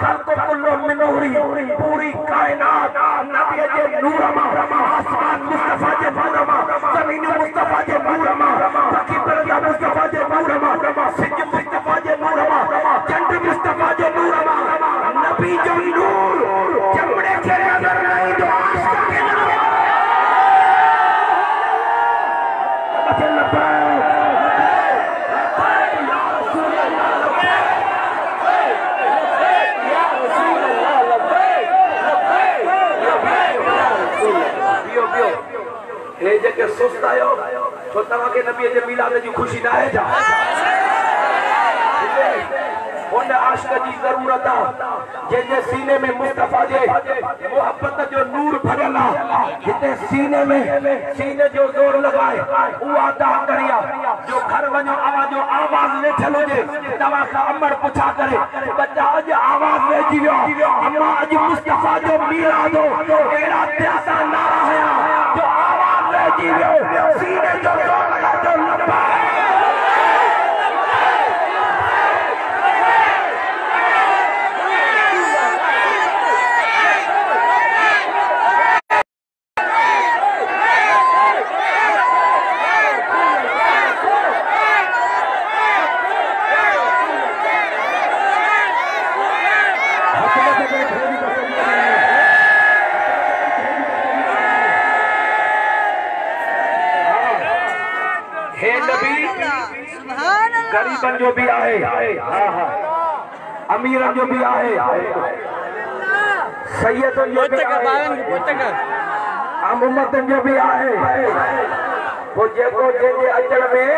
खल्क कुल्लो मिनूरी पूरी कायनात नबी जे नूर माँ आसमान मुस्तफ़ा जे नूर माँ ज़मीन मुस्तफ़ा जे नूर माँ फकी परदा मुस्तफ़ा जे नूर माँ सिज मुस्तफ़ा जे नूर माँ चंड मुस्तफ़ा जे नूर नबी जो सुस्त आहियो छो तव्हांखे नबीअ जे मिलाद जी ख़ुशी न आहे छा हुन आशिक जी ज़रूरत आहे जंहिंजे सीने में मुस्तफ़ा जे मोहबत जो नूर भरियल आहे हिते सीने में, सीने जो ज़ोर लॻाए उहा अदा करी आहे जो घर वञो, आवाज़ जो आवाज़ वेठल हुजे तव्हां खां अमर पुछा करे बचा अॼु आवाज़ वेठी वियो अम्मा अॼु मुस्तफ़ा जो मीराद हो अहिड़ा प्यासा नारा हया give you गरीबन जो भी आहे हा हा। अमीरन जो भी आहे सैयदन जो भी आहे आम उम्मतन जो भी आहे पोइ जेको जंहिंजे अचण में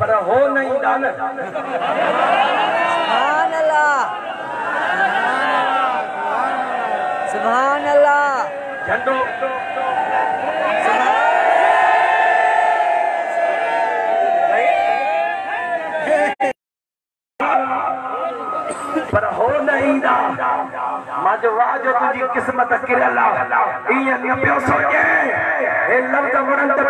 पर हो न ईंदा न सुभान अल्लाह सुभान अल्लाह झंडो। पर हो न ईंदा माँ जो वाह जो तुंहिंजी क़िस्मत किरियल आहे ईअं न पियो सोचे। हे लफ़्ज़ वणनि त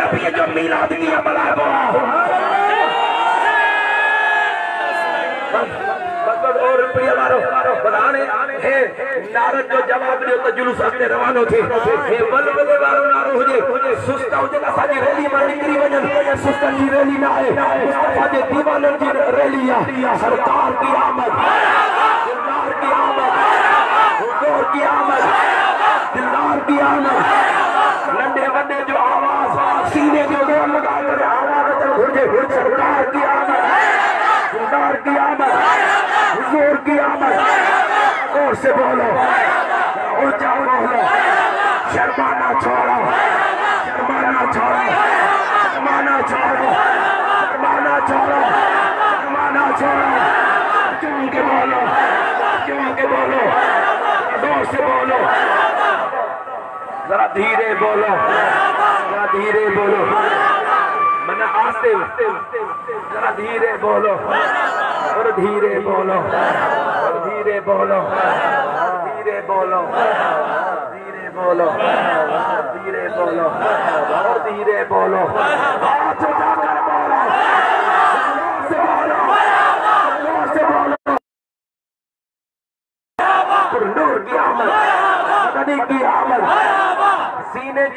नबीअ जो मीलाद मल्हाइबो आहे और प्रिय वारो बधाने हे नारद जो जवाब ॾियो त जुलूस अॻिते रवानो थिए हे बल बल वारो नारो हुजे सुस्त हुजे असांजी रैली माँ निकिरी वञनि सुस्तनि जी रैली न आहे मुस्तफ़ा जे दीवाननि जी रैली आहे सरकार की आमद दिलदार की आमद हुजूर दिलदार की आमद नंढे वॾे जो आवाज़ सीने जो ज़ोर लगा करे आवाज़ अचणु घुरिजे सरकार की आमद दिलदार की आमद हुजूर की आमद और से बोलो। ऊँचा बोलो। शर्माना छोड़ो। शर्माना छोड़ो। शर्माना छोड़ो। शर्माना छोड़ो। शर्माना छोड़ो। क्यों के बोलो। क्यों के बोलो। से बोलो। जरा धीरे बोलो। जरा धीरे बोलो। मैंने जरा धीरे बोलो। और धीरे बोलो। और धीरे बोलो। बोलो। धीरे बोलो। धीरे बोलो। और धीरे बोलो। हाथ उठाकर बोलो से बोलो से बोलो नूर की आमद मदनी की आमद सीने